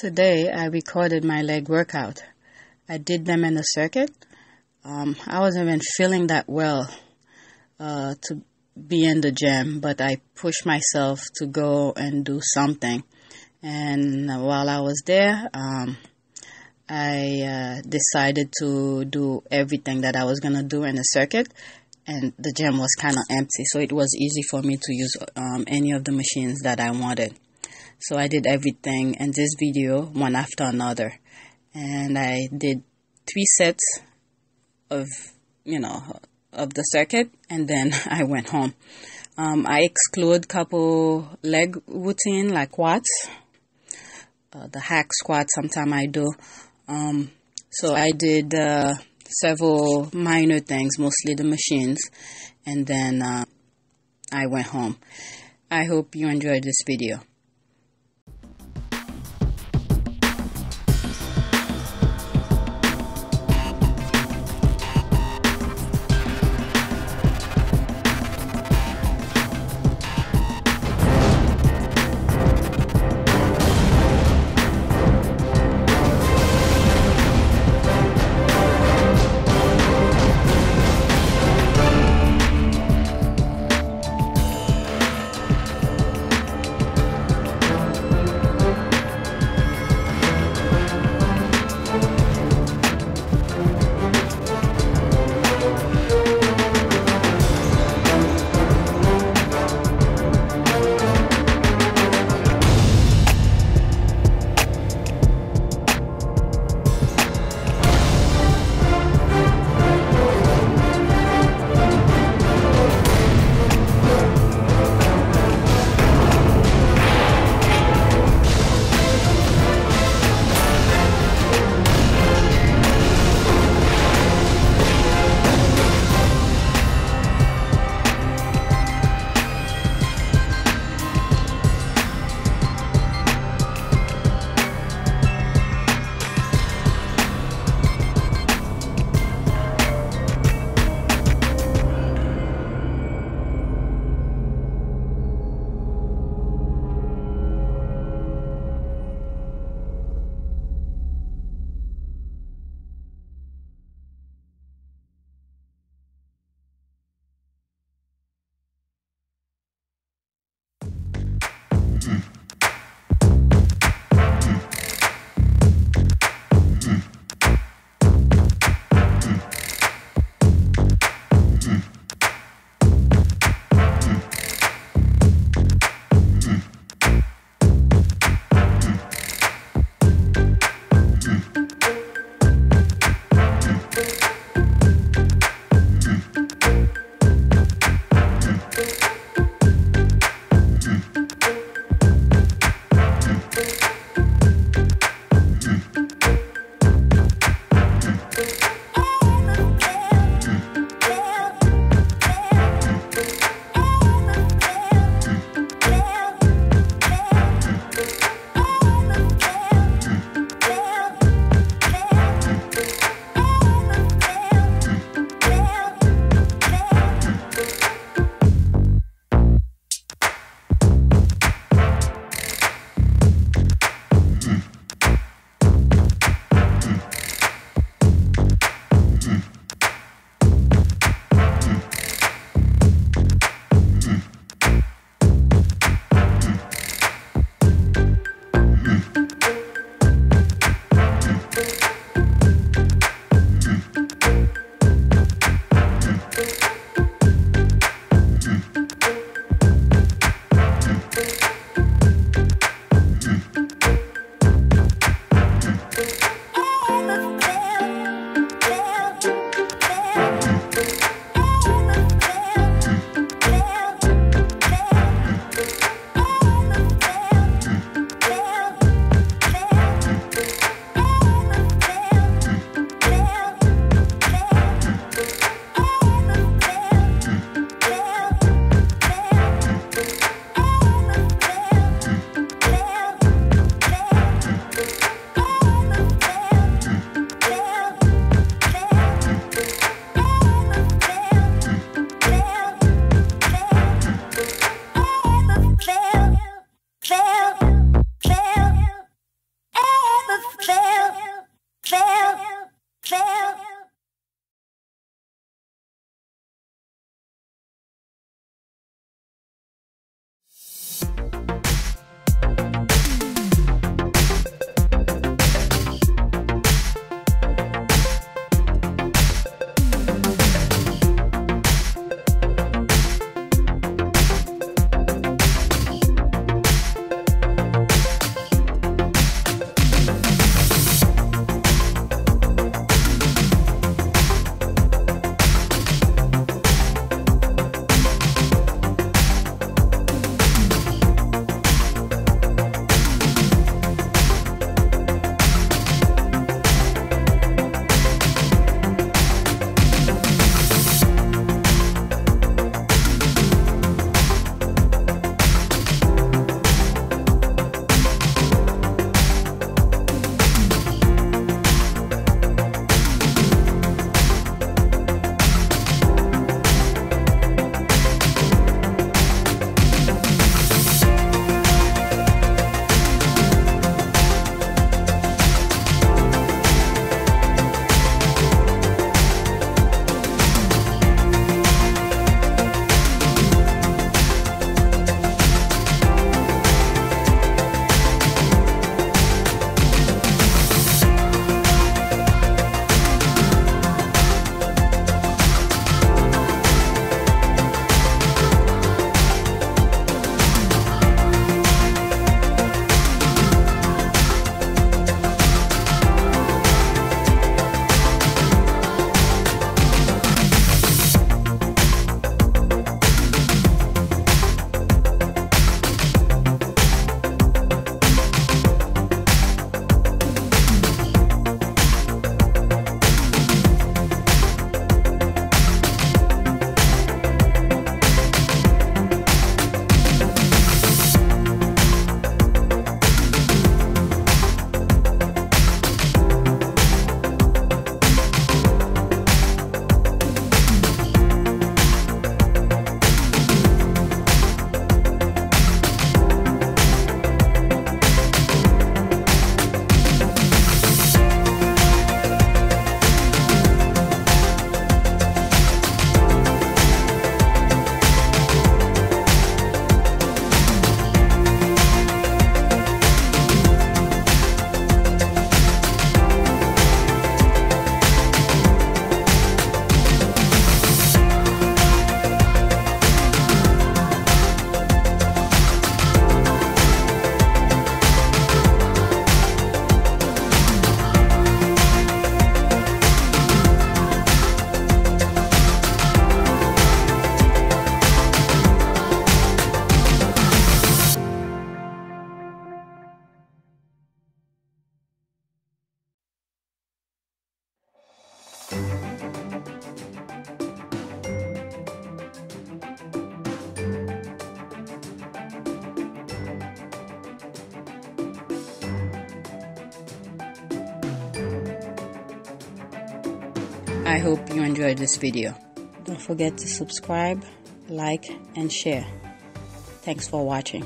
Today I recorded my leg workout. I did them in the circuit. Um, I wasn't even feeling that well uh, to be in the gym, but I pushed myself to go and do something. And while I was there, um, I uh, decided to do everything that I was gonna do in the circuit, and the gym was kind of empty, so it was easy for me to use um, any of the machines that I wanted. So I did everything in this video one after another, and I did three sets of you know of the circuit, and then I went home. Um, I exclude couple leg routine like squats, uh, the hack squat. Sometime I do. Um, so I did uh, several minor things, mostly the machines, and then uh, I went home. I hope you enjoyed this video. help. I hope you enjoyed this video. Don't forget to subscribe, like, and share. Thanks for watching.